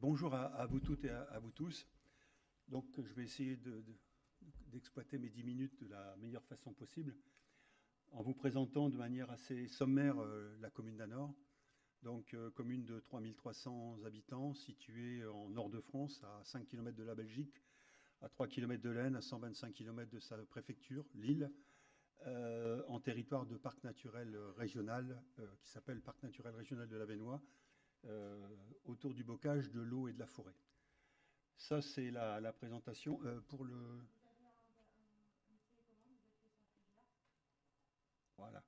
bonjour à, vous toutes et à, vous tous. Donc, je vais essayer d'exploiter mes dix minutes de la meilleure façon possible en vous présentant de manière assez sommaire euh, la commune d'Anor. Donc, euh, commune de 3300 habitants, située en nord de France, à 5 km de la Belgique, à 3 km de l'Aisne, à 125 km de sa préfecture, Lille, euh, en territoire de parc naturel régional qui s'appelle Parc naturel régional de la Vénois, euh, autour du bocage, de l'eau et de la forêt. Ça, c'est la, présentation. Euh, pour le... Voilà.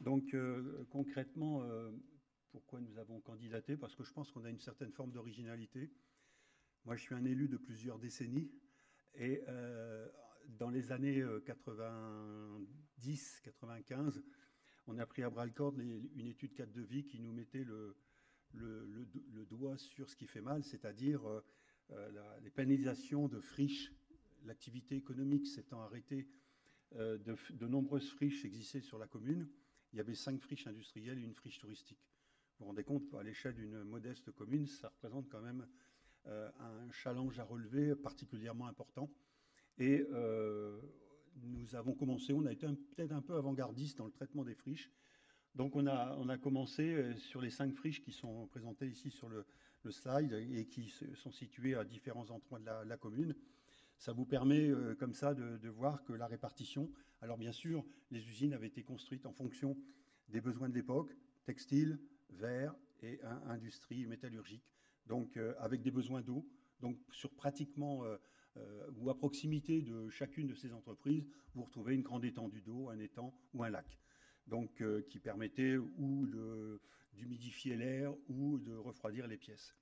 Donc, euh, concrètement, pourquoi nous avons candidaté? Parce que je pense qu'on a une certaine forme d'originalité. Moi, je suis un élu de plusieurs décennies. Et dans les années 90-95, on a pris à bras le corps une étude cadre de vie qui nous mettait le, le, doigt sur ce qui fait mal, c'est-à-dire euh, euh, les pénalisations de friches. L'activité économique s'étant arrêtée, euh, de, nombreuses friches existaient sur la commune. Il y avait cinq friches industrielles et une friche touristique. Vous vous rendez compte, à l'échelle d'une modeste commune, ça représente quand même un challenge à relever particulièrement important. Et nous avons commencé, on a été peut-être un peu avant-gardiste dans le traitement des friches, donc on a, commencé euh, sur les cinq friches qui sont présentées ici sur le, slide et qui sont situées à différents endroits de la, commune. Ça vous permet euh, comme ça de, voir que la répartition, alors bien sûr, les usines avaient été construites en fonction des besoins de l'époque, textile, verre et industrie métallurgique, donc euh, avec des besoins d'eau. Donc sur pratiquement ou à proximité de chacune de ces entreprises, vous retrouvez une grande étendue d'eau, un étang ou un lac donc, euh, qui permettait ou d'humidifier l'air ou de refroidir les pièces.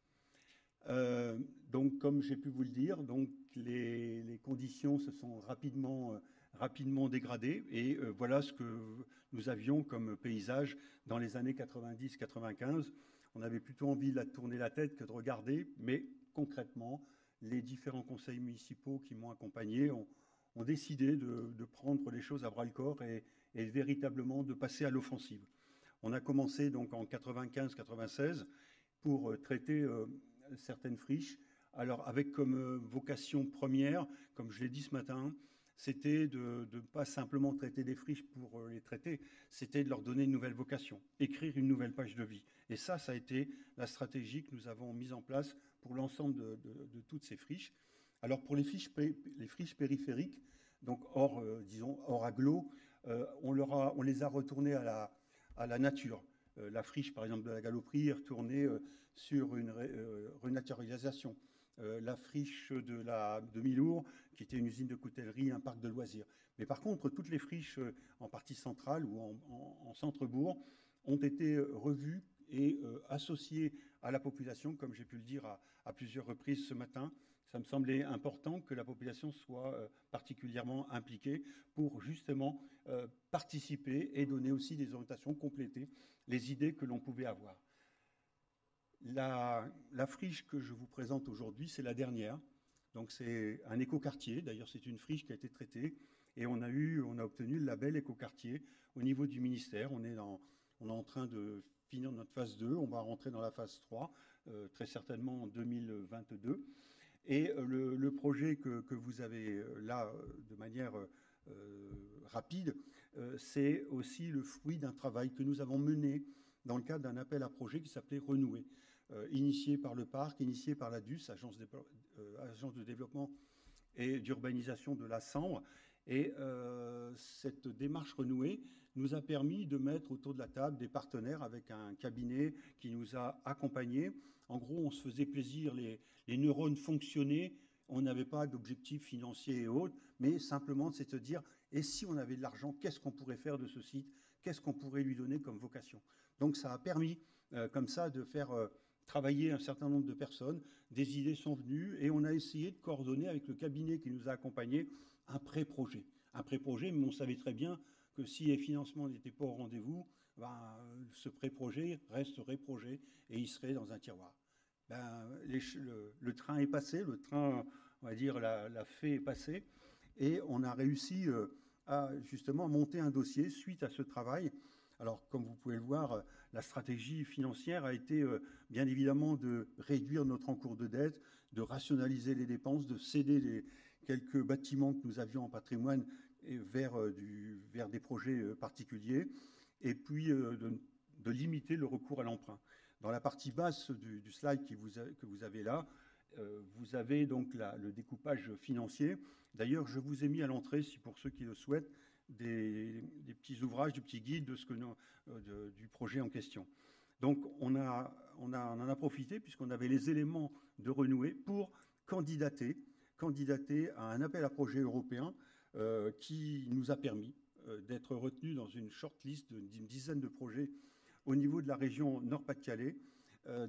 Euh, donc, comme j'ai pu vous le dire, donc les, conditions se sont rapidement, euh, dégradées et voilà ce que nous avions comme paysage dans les années 90-95. On avait plutôt envie de tourner la tête que de regarder, mais concrètement, les différents conseils municipaux qui m'ont accompagné ont, décidé de, de, prendre les choses à bras le corps et, et véritablement de passer à l'offensive. On a commencé donc en 95-96 pour euh, traiter euh, certaines friches. Alors avec comme euh, vocation première, comme je l'ai dit ce matin, c'était de ne pas simplement traiter des friches pour les traiter, c'était de leur donner une nouvelle vocation, écrire une nouvelle page de vie. Et ça, ça a été la stratégie que nous avons mise en place pour l'ensemble de, toutes ces friches. Alors pour les, les friches périphériques, donc hors, disons, hors aglo, euh, on, les a retournés à la, nature. Euh, la friche, par exemple, de la Galoperie est retournée euh, sur une renaturalisation. la friche de, la, Milour, qui était une usine de coutellerie, un parc de loisirs. Mais par contre, toutes les friches en partie centrale ou en, centre-bourg ont été revues et associées à la population, comme j'ai pu le dire à plusieurs reprises ce matin, ça me semblait important que la population soit euh, particulièrement impliquée pour justement euh, participer et donner aussi des orientations, compléter les idées que l'on pouvait avoir. La, friche que je vous présente aujourd'hui, c'est la dernière. Donc c'est un écoquartier. D'ailleurs, c'est une friche qui a été traitée et on a, eu, on a obtenu le label écoquartier au niveau du ministère. On est, on est en train de finir notre phase 2. On va rentrer dans la phase 3, euh, très certainement en 2022. Et euh, le, projet que, vous avez euh, là euh, de manière rapide, c'est aussi le fruit d'un travail que nous avons mené dans le cadre d'un appel à projet qui s'appelait Renouer, initié par le parc, initié par la DUS, Agence de, développement et d'urbanisation de la Sambre. Et cette démarche renouée nous a permis de mettre autour de la table des partenaires avec un cabinet qui nous a accompagnés. En gros, on se faisait plaisir, les, neurones fonctionnaient, on n'avait pas d'objectifs financiers et autres, mais simplement c'est de dire, et si on avait de l'argent, qu'est-ce qu'on pourrait faire de ce site? Qu'est-ce qu'on pourrait lui donner comme vocation? Donc ça a permis, euh, comme ça, de faire euh, travailler un certain nombre de personnes. Des idées sont venues et on a essayé de coordonner avec le cabinet qui nous a accompagnés un pré-projet. Un pré-projet, mais on savait très bien que si les financements n'étaient pas au rendez-vous, ben, ce pré-projet resterait projet et il serait dans un tiroir. Ben, le, train est passé, le train, on va dire, la, la fée est passée, et on a réussi euh, à justement monter un dossier suite à ce travail. Alors, comme vous pouvez le voir, la stratégie financière a été bien évidemment de réduire notre encours de dette, de rationaliser les dépenses, de céder les quelques bâtiments que nous avions en patrimoine vers, du, vers des projets particuliers, et puis de, limiter le recours à l'emprunt. Dans la partie basse du, slide qui vous que vous avez là, euh, vous avez donc le découpage financier. D'ailleurs, je vous ai mis à l'entrée, si pour ceux qui le souhaitent, des, petits ouvrages, du petit guide de ce que euh, du projet en question. Donc, on, a, on, a, en a profité puisqu'on avait les éléments de renouer pour candidater, candidater à un appel à projet européen euh, qui nous a permis d'être retenus dans une short list d'une dizaine de projets au niveau de la région Nord-Pas-de-Calais,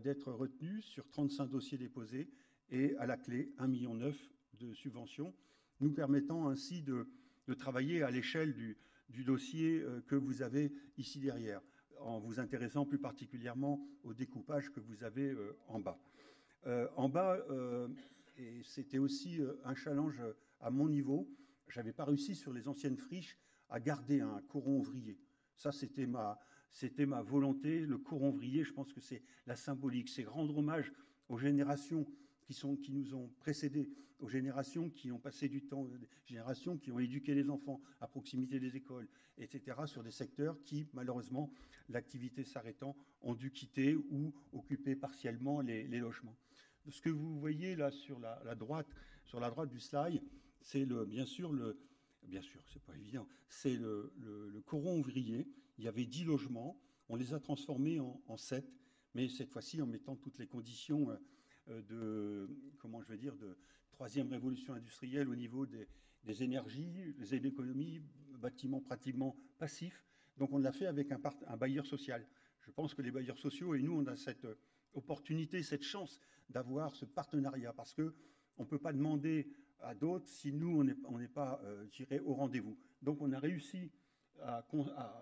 d'être retenus sur 35 dossiers déposés et à la clé 1,9 million de subventions, nous permettant ainsi de, travailler à l'échelle du, dossier euh, que vous avez ici derrière, en vous intéressant plus particulièrement au découpage que vous avez euh, en bas. Euh, en bas, et c'était aussi un challenge à mon niveau, j'avais pas réussi sur les anciennes friches à garder un coron ouvrier. Ça, c'était ma, c'était ma volonté. Le coron ouvrier, je pense que c'est la symbolique, c'est rendre hommage aux générations qui, sont, qui nous ont précédés, aux générations qui ont passé du temps, générations qui ont éduqué les enfants à proximité des écoles, etc., sur des secteurs qui, malheureusement, l'activité s'arrêtant, ont dû quitter ou occuper partiellement les, logements. Ce que vous voyez là sur la, droite, sur la droite du slide, c'est le, bien sûr le, bien sûr, c'est pas évident, c'est le, le, coron ouvrier. Il y avait 10 logements, on les a transformés en, en 7, mais cette fois-ci en mettant toutes les conditions euh, euh, de, comment je vais dire, de troisième révolution industrielle au niveau des, énergies, des économies, bâtiments pratiquement passifs. Donc on l'a fait avec un, bailleur social. Je pense que les bailleurs sociaux et nous, on a cette opportunité, cette chance d'avoir ce partenariat parce que on ne peut pas demander à d'autres si nous, on n'est pas, euh, au rendez-vous. Donc on a réussi à,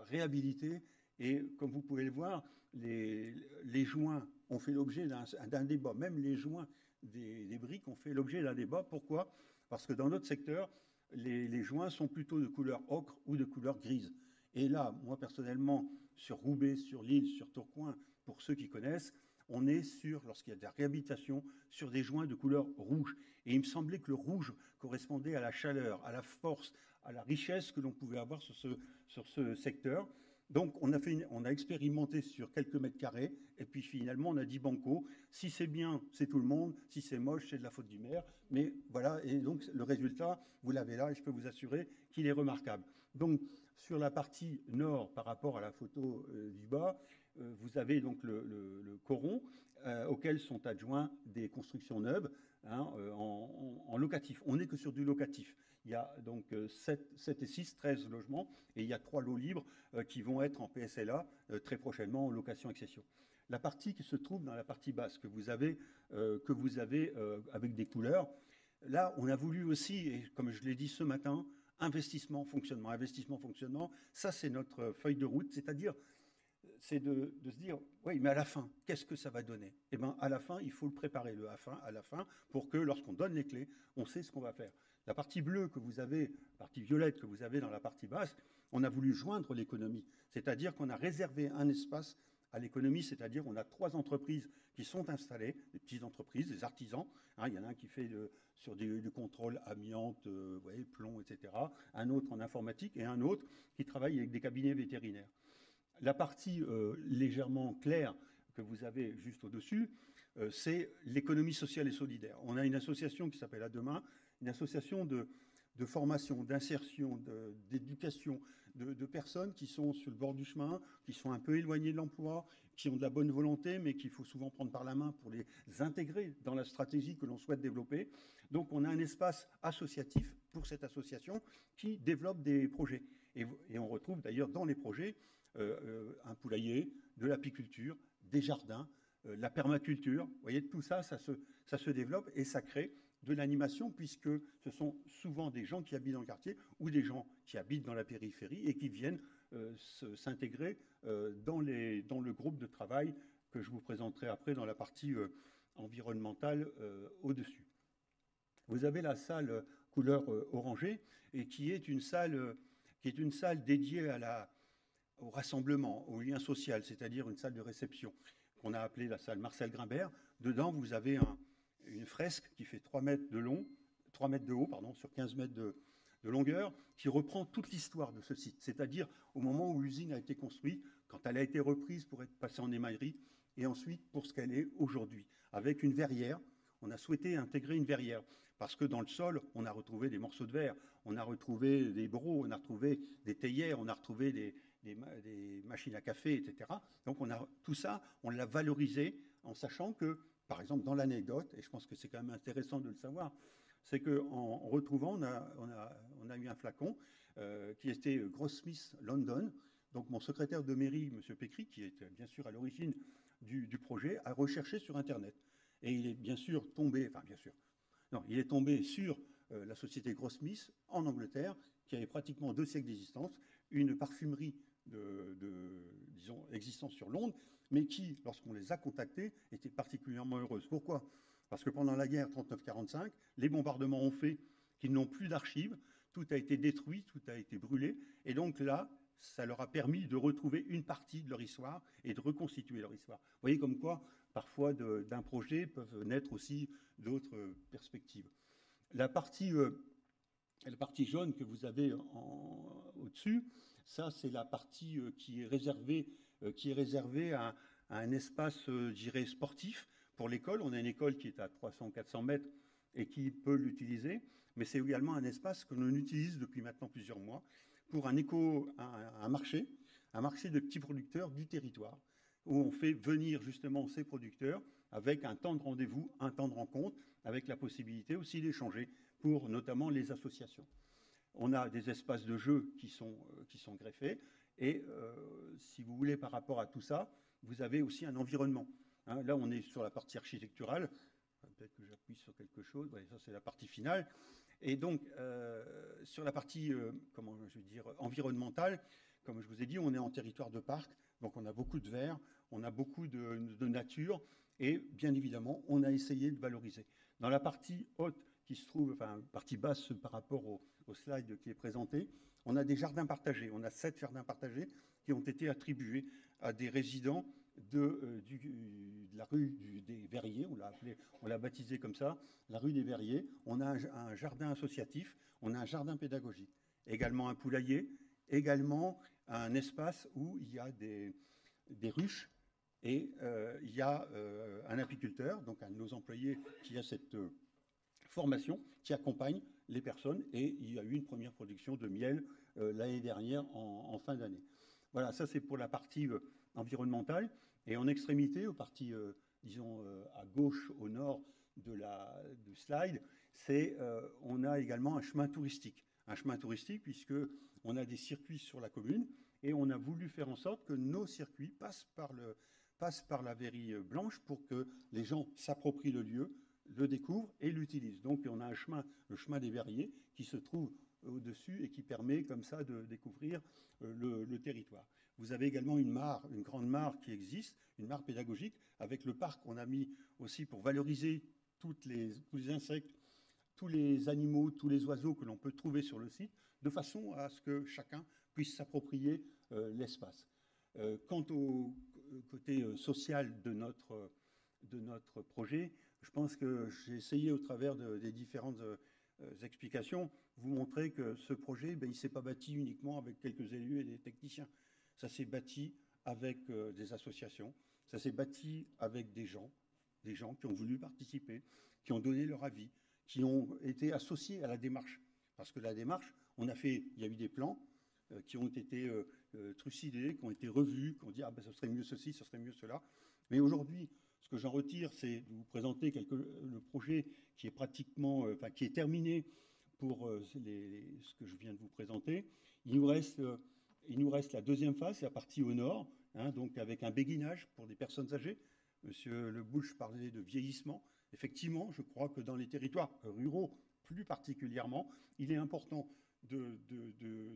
réhabiliter et comme vous pouvez le voir, les joints ont fait l'objet d'un débat. Même les joints des, briques ont fait l'objet d'un débat. Pourquoi? Parce que dans notre secteur, les, joints sont plutôt de couleur ocre ou de couleur grise. Et là, moi personnellement, sur Roubaix, sur Lille, sur Tourcoing, pour ceux qui connaissent, on est sur, lorsqu'il y a de la réhabilitation, sur des joints de couleur rouge. Et il me semblait que le rouge correspondait à la chaleur, à la force, à la richesse que l'on pouvait avoir sur ce, sur ce secteur. Donc on a, fait on a expérimenté sur quelques mètres carrés, et puis finalement on a dit banco, si c'est bien, c'est tout le monde, si c'est moche, c'est de la faute du maire. Mais voilà, et donc le résultat, vous l'avez là, et je peux vous assurer qu'il est remarquable. Donc sur la partie nord par rapport à la photo euh, du bas, euh, vous avez donc le, coron euh, auquel sont adjoints des constructions neuves hein, en, en, locatif. On n'est que sur du locatif. Il y a donc 7, euh, et 6, 13 logements, et il y a 3 lots libres euh, qui vont être en PSLA euh, très prochainement en location-accession. La partie qui se trouve dans la partie basse, que vous avez, que vous avez avec des couleurs, là, on a voulu aussi, et comme je l'ai dit ce matin, investissement, fonctionnement, investissement, fonctionnement, ça c'est notre feuille de route, c'est-à-dire c'est de, se dire, oui, mais à la fin, qu'est-ce que ça va donner? Eh bien, à la fin, il faut le préparer le à, fin, à la fin pour que lorsqu'on donne les clés, on sait ce qu'on va faire. La partie bleue que vous avez, la partie violette que vous avez dans la partie basse, on a voulu joindre l'économie. C'est-à-dire qu'on a réservé un espace à l'économie, c'est-à-dire on a trois entreprises qui sont installées, des petites entreprises, des artisans. Hein, il y en a un qui fait sur du, contrôle amiante, euh, plomb, etc. Un autre en informatique et un autre qui travaille avec des cabinets vétérinaires. La partie euh, légèrement claire que vous avez juste au-dessus, c'est l'économie sociale et solidaire. On a une association qui s'appelle À Demain, une association de, formation, d'insertion, d'éducation de, personnes qui sont sur le bord du chemin, qui sont un peu éloignées de l'emploi, qui ont de la bonne volonté, mais qu'il faut souvent prendre par la main pour les intégrer dans la stratégie que l'on souhaite développer. Donc on a un espace associatif pour cette association qui développe des projets. Et, on retrouve d'ailleurs dans les projets euh, euh, un poulailler, de l'apiculture, des jardins, euh, la permaculture. Vous voyez, tout ça, ça se, développe et ça crée de l'animation, puisque ce sont souvent des gens qui habitent dans le quartier ou des gens qui habitent dans la périphérie et qui viennent euh, s'intégrer euh, dans, le groupe de travail que je vous présenterai après dans la partie euh, environnementale au-dessus. Vous avez la salle couleur orangée et qui est une salle, qui est une salle dédiée au rassemblement, au lien social, c'est-à-dire une salle de réception qu'on a appelée la salle Marcel Grimbert. Dedans, vous avez une fresque qui fait 3 mètres de long, 3 mètres de haut, pardon, sur 15 mètres de, de longueur, qui reprend toute l'histoire de ce site, c'est-à-dire au moment où l'usine a été construite, quand elle a été reprise pour être passée en émaillerie, et ensuite pour ce qu'elle est aujourd'hui, avec une verrière. On a souhaité intégrer une verrière, parce que dans le sol, on a retrouvé des morceaux de verre, on a retrouvé des brocs, on a retrouvé des théières, on a retrouvé des, des, machines à café, etc. Donc on a tout ça, on l'a valorisé en sachant que, par exemple, dans l'anecdote, et je pense que c'est quand même intéressant de le savoir, c'est qu'en retrouvant, on a, eu un flacon euh, qui était Grossmith London. Donc mon secrétaire de mairie, M. Pécry, qui est bien sûr à l'origine du, du, projet, a recherché sur Internet. Et il est bien sûr tombé, enfin bien sûr, non, il est tombé sur euh, la société Grossmith en Angleterre, qui avait pratiquement deux siècles d'existence, une parfumerie de, disons, existence sur Londres, mais qui, lorsqu'on les a contactés, était particulièrement heureuse. Pourquoi? Parce que pendant la guerre 39-45, les bombardements ont fait qu'ils n'ont plus d'archives, tout a été détruit, tout a été brûlé, et donc là, ça leur a permis de retrouver une partie de leur histoire et de reconstituer leur histoire. Vous voyez comme quoi, parfois, d'un projet peuvent naître aussi d'autres perspectives. La partie, euh, la partie jaune que vous avez au-dessus, ça, c'est la partie euh, qui est réservée, euh, qui est réservée à, un espace, dirais, sportif pour l'école. On a une école qui est à 300-400 mètres et qui peut l'utiliser, mais c'est également un espace que l'on utilise depuis maintenant plusieurs mois pour un éco, un, marché, un marché de petits producteurs du territoire, où on fait venir justement ces producteurs avec un temps de rendez-vous, un temps de rencontre, avec la possibilité aussi d'échanger pour notamment les associations. On a des espaces de jeu qui sont, euh, greffés, et euh, si vous voulez, par rapport à tout ça, vous avez aussi un environnement. Hein. là, on est sur la partie architecturale. Peut-être que j'appuie sur quelque chose. ça, c'est la partie finale. Et donc, euh, sur la partie, comment je veux dire, environnementale, comme je vous ai dit, on est en territoire de parc, donc on a beaucoup de verre, on a beaucoup de, de nature, et bien évidemment, on a essayé de valoriser. Dans la partie haute, qui se trouve, enfin, partie basse par rapport au, slide qui est présenté, on a des jardins partagés. On a sept jardins partagés qui ont été attribués à des résidents de, euh, la rue des Verriers, on l'a appelé, on l'a baptisé comme ça, la rue des Verriers. On a un, jardin associatif, on a un jardin pédagogique, également un poulailler, également un espace où il y a des, des ruches et euh, il y a euh, un apiculteur, donc un de nos employés qui a cette formation qui accompagne les personnes et il y a eu une première production de miel euh, l'année dernière en, fin d'année. Voilà, ça c'est pour la partie euh, environnementale. Et en extrémité, au parti, euh, disons, à gauche, au nord de la, du slide, c'est on a également un chemin touristique. Un chemin touristique puisque on a des circuits sur la commune et on a voulu faire en sorte que nos circuits passent par, le, passent par la verrie blanche pour que les gens s'approprient le lieu, le découvre et l'utilise. Donc on a un chemin, le chemin des verriers, qui se trouve au-dessus et qui permet comme ça de découvrir euh, le, territoire. Vous avez également une mare, une grande mare qui existe, une mare pédagogique, avec le parc qu'on a mis aussi pour valoriser toutes les, tous les insectes, tous les animaux, tous les oiseaux que l'on peut trouver sur le site, de façon à ce que chacun puisse s'approprier euh, l'espace. Euh, quant au côté social de notre, de notre projet, je pense que j'ai essayé, au travers des différentes euh, explications, vous montrer que ce projet, ben, il ne s'est pas bâti uniquement avec quelques élus et des techniciens. Ça s'est bâti avec euh, des associations, ça s'est bâti avec des gens, des gens qui ont voulu participer, qui ont donné leur avis, qui ont été associés à la démarche. Parce que la démarche, on a fait, il y a eu des plans euh, qui ont été trucidés, qui ont été revus, qui ont dit ah ben ce serait mieux ceci, ce serait mieux cela. Mais aujourd'hui, ce que j'en retire, c'est de vous présenter le projet qui est pratiquement, euh, enfin, qui est terminé pour euh, ce que je viens de vous présenter. Il nous reste, euh, il nous reste la deuxième phase, la partie au nord, hein, donc avec un béguinage pour des personnes âgées. Monsieur Le Bouche parlait de vieillissement. Effectivement, je crois que dans les territoires ruraux, plus particulièrement, il est important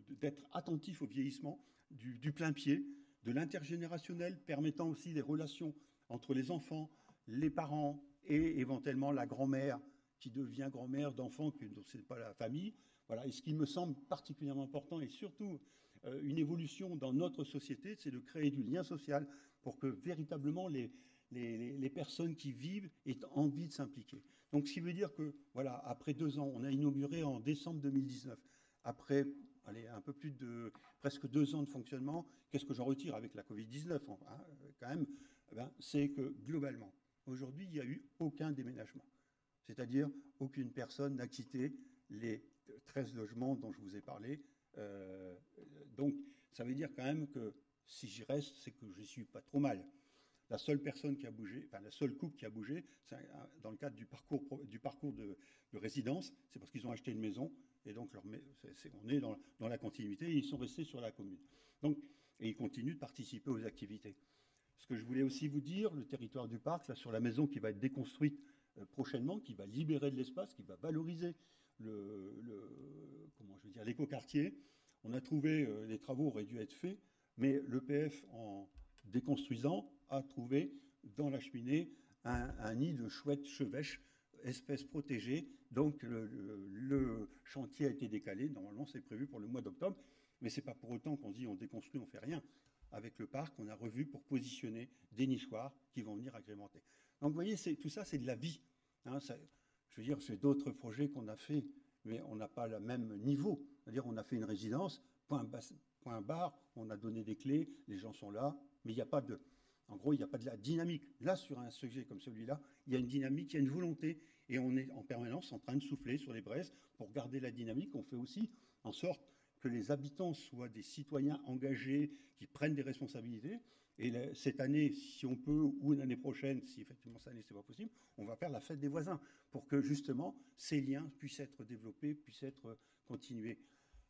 d'être attentif au vieillissement du, du plein pied, de l'intergénérationnel, permettant aussi des relations entre les enfants, les parents et éventuellement la grand-mère qui devient grand-mère d'enfants dont ce n'est pas la famille. Voilà. Et ce qui me semble particulièrement important, et surtout euh, une évolution dans notre société, c'est de créer du lien social pour que véritablement les, les, personnes qui vivent aient envie de s'impliquer. Donc, ce qui veut dire que, voilà, après deux ans, on a inauguré en décembre 2019, après allez, un peu plus de presque deux ans de fonctionnement, qu'est-ce que j'en retire avec la Covid-19 hein, quand même eh ben, C'est que globalement, aujourd'hui, il n'y a eu aucun déménagement. C'est-à-dire, aucune personne n'a quitté les 13 logements dont je vous ai parlé. Euh, donc, ça veut dire quand même que si j'y reste, c'est que je suis pas trop mal. La seule personne qui a bougé, enfin la seule couple qui a bougé, dans le cadre du parcours, de, résidence, c'est parce qu'ils ont acheté une maison et donc on est dans, dans, la continuité et ils sont restés sur la commune. Donc, et ils continuent de participer aux activités. Ce que je voulais aussi vous dire, le territoire du parc, là sur la maison qui va être déconstruite euh, prochainement, qui va libérer de l'espace, qui va valoriser le, l'écoquartier. On a trouvé, euh, les travaux auraient dû être faits, mais l'EPF en déconstruisant a trouvé dans la cheminée un, nid de chouette chevêche, espèce protégée. Donc le, chantier a été décalé. Normalement, c'est prévu pour le mois d'octobre, mais c'est pas pour autant qu'on dit on déconstruit, on fait rien. Avec le parc, on a revu pour positionner des nichoirs qui vont venir agrémenter. Donc vous voyez, tout ça, c'est de la vie. Hein, je veux dire, c'est d'autres projets qu'on a fait, mais on n'a pas le même niveau. C'est-à-dire, on a fait une résidence, point, point barre, on a donné des clés, les gens sont là, mais il n'y a pas de, en gros, il n'y a pas de la dynamique. Là, sur un sujet comme celui-là, il y a une dynamique, il y a une volonté, et on est en permanence en train de souffler sur les braises pour garder la dynamique. On fait aussi en sorte que les habitants soient des citoyens engagés, qui prennent des responsabilités. Et cette année, si on peut, ou l'année prochaine, si effectivement cette année c'est pas possible, on va faire la fête des voisins pour que justement ces liens puissent être développés, puissent être continués.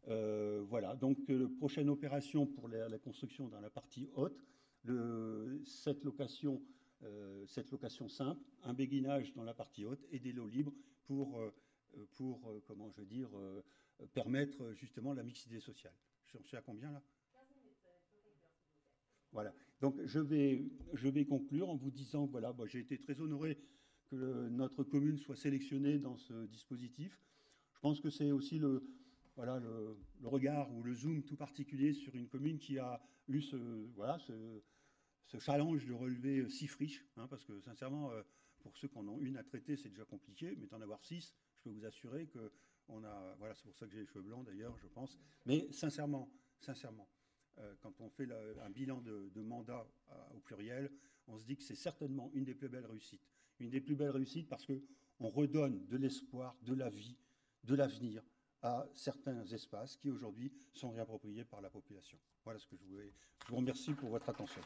Euh, voilà, donc euh, prochaine opération pour la, construction dans la partie haute, cette, location, euh, cette location simple, un béguinage dans la partie haute et des lots libres pour, pour comment je veux dire, permettre justement la mixité sociale. Je suis à combien là? Voilà. Donc je vais, je vais conclure en vous disant voilà, j'ai été très honoré que notre commune soit sélectionnée dans ce dispositif. Je pense que c'est aussi le, voilà, le, regard ou le zoom tout particulier sur une commune qui a eu ce, voilà, ce, challenge de relever six friches, hein, parce que sincèrement, euh, pour ceux qui en ont une à traiter, c'est déjà compliqué, mais d'en avoir six, je peux vous assurer que on voilà, c'est pour ça que j'ai les cheveux blancs d'ailleurs, je pense. Mais sincèrement, sincèrement, euh, quand on fait un bilan de, mandat euh, au pluriel, on se dit que c'est certainement une des plus belles réussites. Une des plus belles réussites parce qu'on redonne de l'espoir, de la vie, de l'avenir à certains espaces qui aujourd'hui sont réappropriés par la population. Voilà ce que je voulais. Je vous remercie pour votre attention.